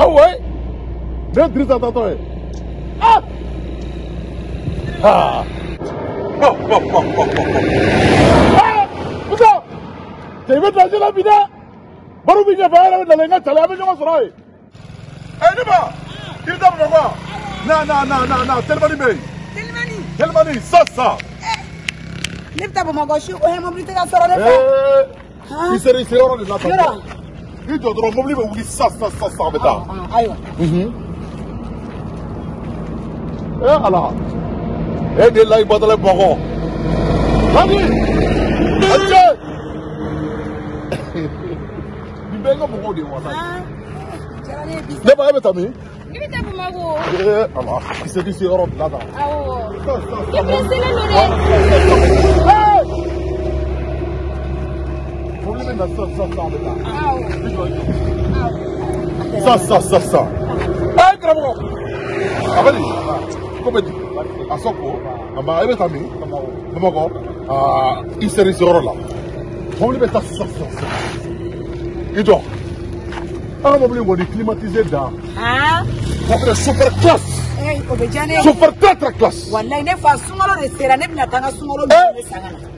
Ah ouais Deux Driss à Tonton. Ah Ah Oh, oh, oh, oh, oh. Ah Putain T'es venu tracer la bidon Barou Bidja Fahara, dans les gars, t'as l'air, mais je m'en sors. Eh, Nuba Il t'a pour quoi Non, non, non, non, non, Telmani Bey. Telmani Telmani, ça, ça. Eh, lève ta pour ma gauche, on est mobilité à la sortie. Eh, il s'est resté au rang de la table. i jɔdɔrɔn mɔbili bɛ wuli sisan sisan sisan sisan a bɛ taa. ee ala e de la i batala bamakɔ. lami ase nin bɛɛ ka mɔgɔw de ye wasa. Ah. ne ba e bɛ taa min. ne bɛ taa bamakɔ. ee eh, ala kisɛ kisɛ yɔrɔ bila tan. awɔ i biliselen don dɛ. ça ça, ça ça. Ah, ça ça, ça, ça. climatisé super classe eh, super ne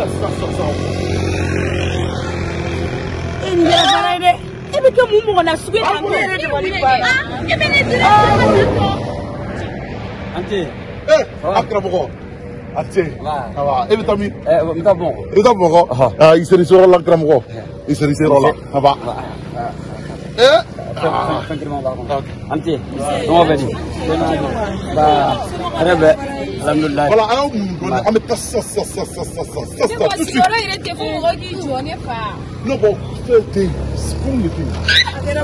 la sasa sango endiabala ede ebike ante ba alhamdulilayi wala an y'o mun dɔn an bɛ taa sisan sisan sisan sisan sisan sisan tout de suite. ne ko sigiyɔrɔ yɛrɛ tɛ fo mɔgɔ k'i jɔ ne fa. ne ko fɛn tɛ yen sikun de tɛ yen. ne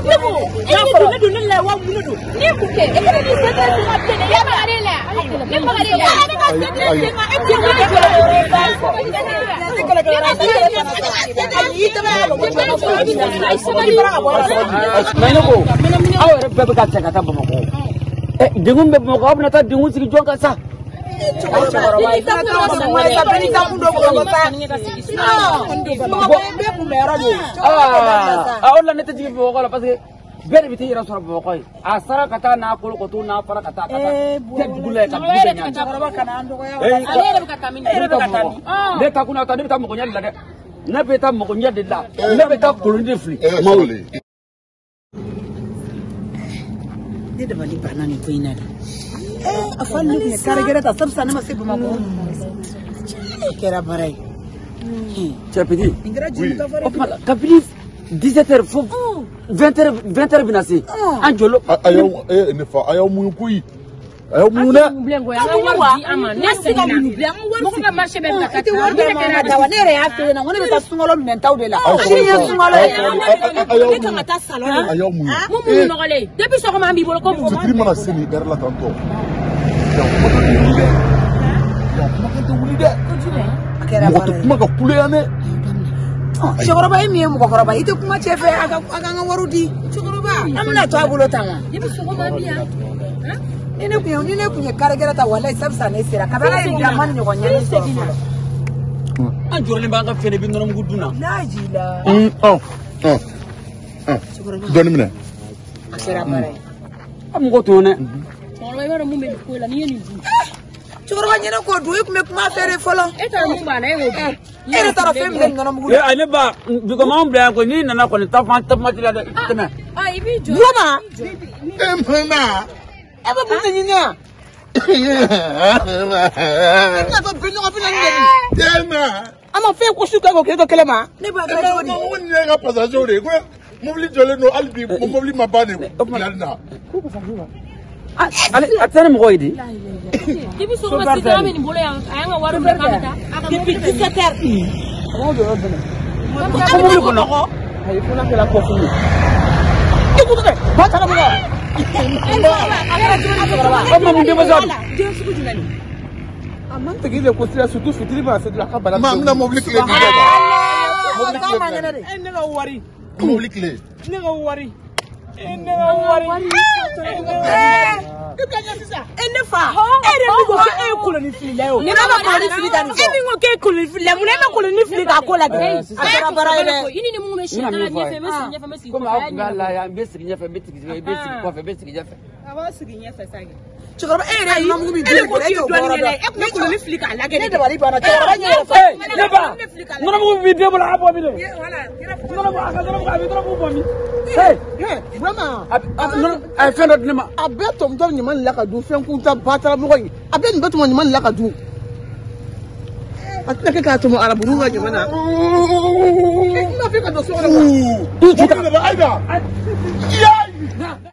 ko e ni don ne don ne la wa mun ne don. ne kun tɛ e bɛ ni sɛbɛn tuma bɛɛ de yaba ale la ne bakari la ne ka sɛbɛn de ma e tɛ mun de kɛlɛ o ye ba ne ka sɛbɛn de ma ayi i tɛ bɛ yɛlɛ o tɛ bɛ sɔrɔ i tɛ bɛ sɔrɔ i bɔra ka bɔ a la. mɛ ne ko aw yɛrɛ bɛɛ bɛ ka cɛ ka taa bamakɔ degun bɛ bamakɔ aw bɛna taa degun sigi jɔn kan sa. أقول لك تجي فوق بس بير بتي يرى صرف فوقي أسرع كتا ناكل كتو نافر كتا كتا تبغلا كتا بيجي نعم ليه تكون أتاني بتاع مكونيا لله ne bɛ taa mɔgɔɲɛ de la ne bɛ taa kolon de fili. ne dabali banna nin ko in na dɛ. a fanni kun ye karigɛrɛ ta sabisa ne ma se bamakɔ kɛra bara ye cɛpiti o tuma kabini 17 heures fo 20 heures 20 heures bɛna se an jɔlo. a y'aw ne fa a y'aw muɲu koyi. Eh, ne yɛrɛ y'a feye na ko ne bɛ taa sunkalo minɛntaw de la sini ye sunkalo ye ne kan ka taa salɔn na mun minnu nɔgɔlen depuis sɔgɔma an b'i bolo ko mun fitiri mana se nin ɛri la tan tɔ kumakan tɛ wuli dɛ mɔgɔ tɛ kuma ka kuleya dɛ cɛkɔrɔba e min ye mɔgɔkɔrɔba i tɛ kuma cɛ fɛ a ka an ka wariw di cɛkɔrɔba an bɛna to a bolo tan wa Hmm. Ah, ni ne hmm, oh, oh, oh. ni ne kun ye kɛrɛkɛrɛ ta walayi sabisa ne sera kabi ala ye dama ni ɲɔgɔn ɲɛ sɔrɔ an jɔrɔlen b'an ka fɛn bi nɔnɔmugu dun na n'a ji la dɔɔni minɛ a kɛra baara ye a mɔgɔ tɔn dɛ cɛkɔrɔba i b'a dɔn mun bɛ nin ko la n'i ye ɲɛna k'o dun i tun bɛ kuma fɛ de fɔlɔ e taara mun banna e y'o dun e yɛrɛ taara fɛn min bɛ nɔnɔmugu la ale ba bikɔma anw bila yan kɔni n'i nana kɔni taa fɔ an taa kuma ti la dɛ tɛmɛ i b'i jɔ ma e mun na ebe buze nyinya amafɛn kosi kan k'o kɛ dɔ kɛlɛ ma. ne b'a dɔn cogo di. ko nin ye n ka pasazew de ye ko mobili jɔlen don hali bi ko mobili ma ban de bilali la. a tɛ ni mɔgɔ ye de. i bɛ sɔrɔ ka sisan bɛ nin bolo yan a y'an ka wari minɛ k'a bɛ taa. depuis dix sept heures. a b'aw jɔyɔrɔ bɛɛ la. ko mobili kɔnɔ. ayi ko n'a kɛra kɔkun ye. i kun tɛ ba taara mun na. tegile kosila surtout fitiri bana sedula ka bala mina mobili kile ne ka wari mobili kile ne ka wari ne ka wari ene fa cɛkɔrɔba e yɛrɛ ye mamugu min den kɔrɔ e t'o bɔra dɔn ne dabali banna cɛkɔrɔba ɲɛ yɛrɛ fɛ nɔnɔ mugu b'i den bolo a bɔ mi de nɔnɔ mugu a ka nɔnɔ mugu a bɛ nɔnɔ mugu bɔ mi. a ye fɛn dɔ di ne ma. a bɛɛ tɔmɔtɔ ɲuman de la ka dun fɛn kuntan batara mɔgɔ in a bɛɛ nin bɛɛ tɔmɔ ɲuman de la ka dun. a tɛna kɛ k'a tɔmɔ arabu n'u ka ɲaman na. i tɛna fɛ ka don so kɔnɔ. tu tu ta. ayiwa.